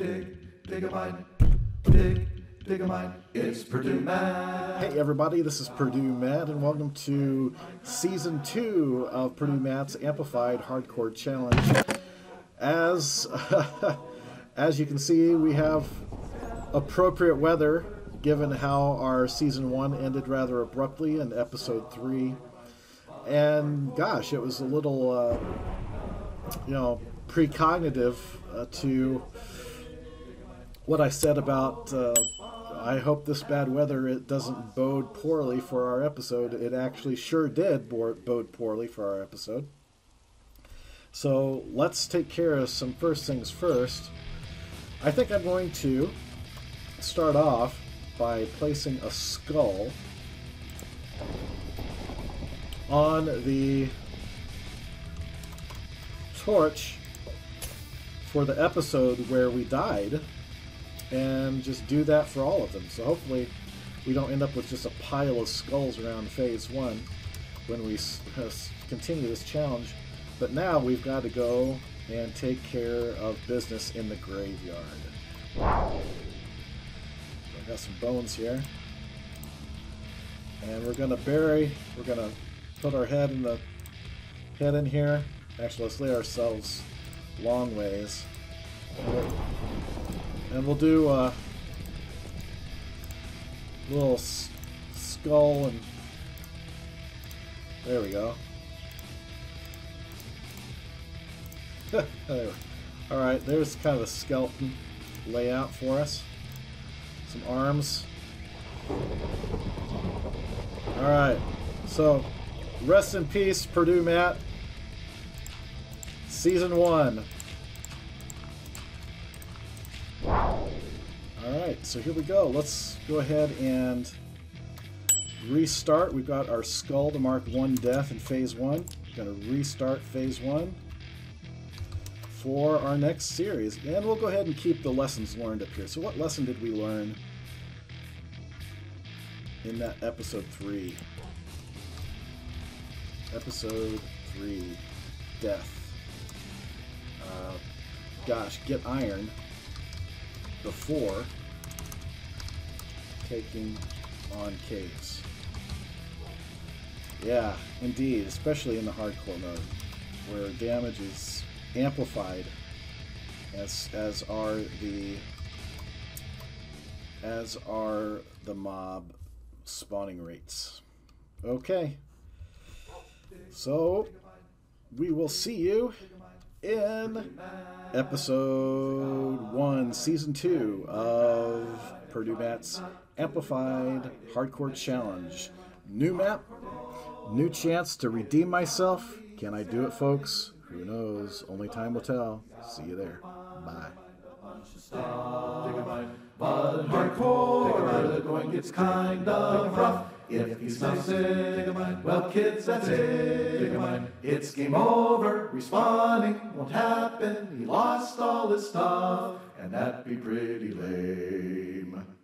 Dig, dig a mine. Dig, dig a mine. It's Purdue. Hey everybody, this is Purdue Matt, and welcome to season two of Purdue Matt's Amplified Hardcore Challenge. As as you can see, we have appropriate weather given how our season one ended rather abruptly in episode three. And gosh, it was a little, uh, you know, precognitive uh, to what I said about. Uh, I hope this bad weather it doesn't bode poorly for our episode. It actually sure did bode poorly for our episode. So let's take care of some first things first. I think I'm going to start off by placing a skull on the torch for the episode where we died and just do that for all of them. So hopefully we don't end up with just a pile of skulls around phase one when we continue this challenge. But now we've got to go and take care of business in the graveyard I got some bones here. And we're gonna bury, we're gonna put our head in the head in here. Actually, let's lay ourselves long ways. And we'll, do a little skull and there we go. Alright, there's kind of a skeleton layout for us. Some arms. Alright. So, rest in peace, Purdue Matt. Season 1. Alright, so here we go. Let's go ahead and restart. We've got our skull to mark one death in phase 1. We're going to restart phase 1 for our next series. And we'll go ahead and keep the lessons learned up here. So what lesson did we learn in that episode 3? Episode 3, Death. Uh, gosh, get iron before taking on caves. Yeah, indeed, especially in the hardcore mode, where damage is amplified as as are the as are the mob spawning rates. Okay. So we will see you in episode 1, season 2 of Purdue Matt's Amplified Hardcore Challenge. New map, new chance to redeem myself. Can I do it, folks? Who knows? Only time will tell. See you there. Bye. But hardcore, the going gets kind of rough. If well, kids, that's it. It's game over. Respawning won't happen. He lost all his stuff, and that'd be pretty lame.